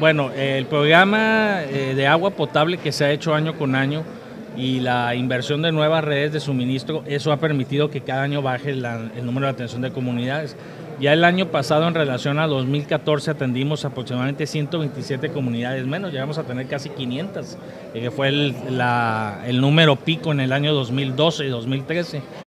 Bueno, el programa eh, de agua potable que se ha hecho año con año y la inversión de nuevas redes de suministro, eso ha permitido que cada año baje el número de atención de comunidades. Ya el año pasado, en relación a 2014, atendimos aproximadamente 127 comunidades menos, llegamos a tener casi 500, eh, que fue el, el número pico en el año 2012 y 2013.